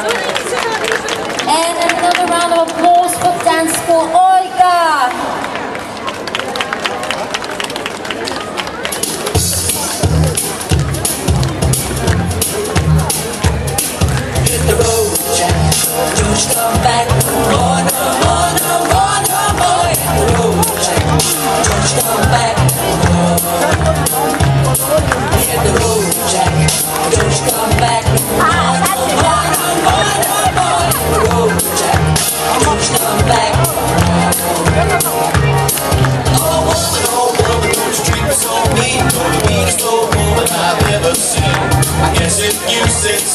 And another round of applause for Dance for Olga. Hit the road, Jack. Don't you come back.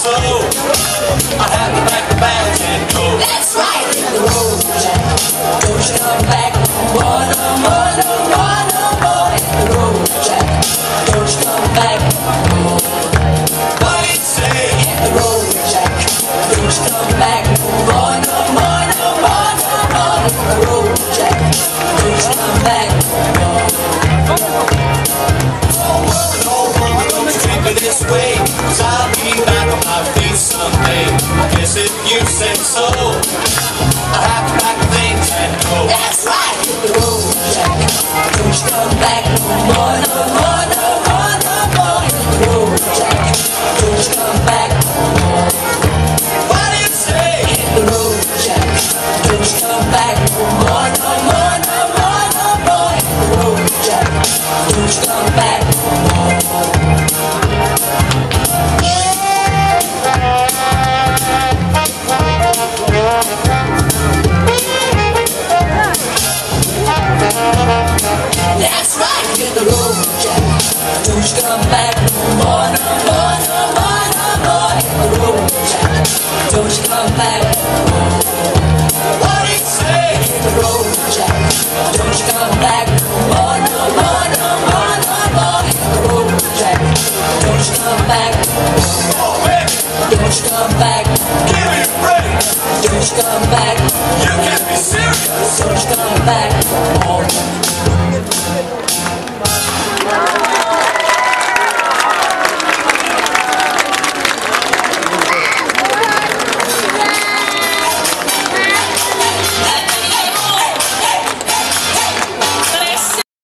I have to pack bags and go. That's right. The road jack. Don't you come back. More, no more, no more, no more. The road jack. Don't you come back. What say? Hit the road jack. Don't you come back. More, no more, no more, no more. sing so Don't you come back. You can't be serious. Don't you come back.